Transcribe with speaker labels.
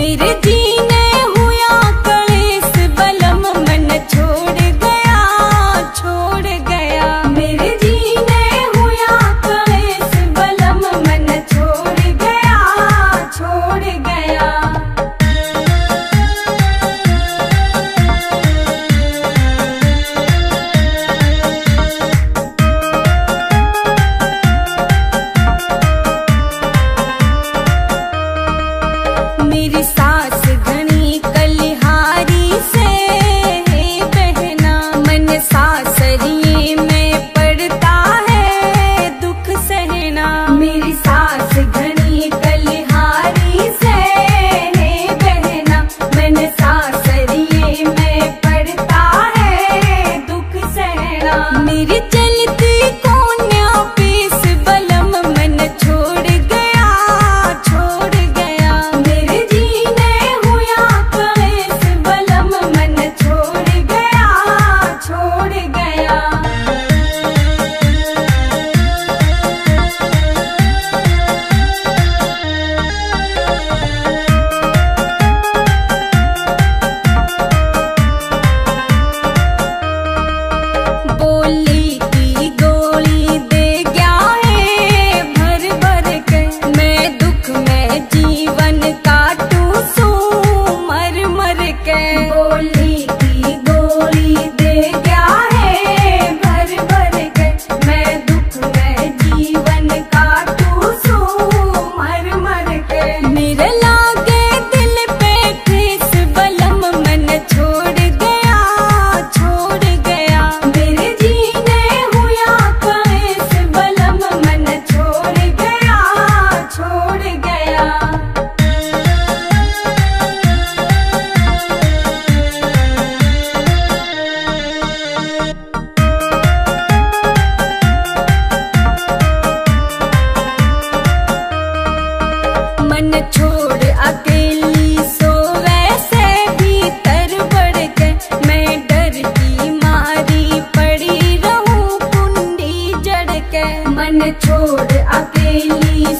Speaker 1: मेरे जी मेरी सास छोड़ अकेली भीतर के मैं डर की मारी पड़ी कुंडी जड़ के। मन छोड़ अकेली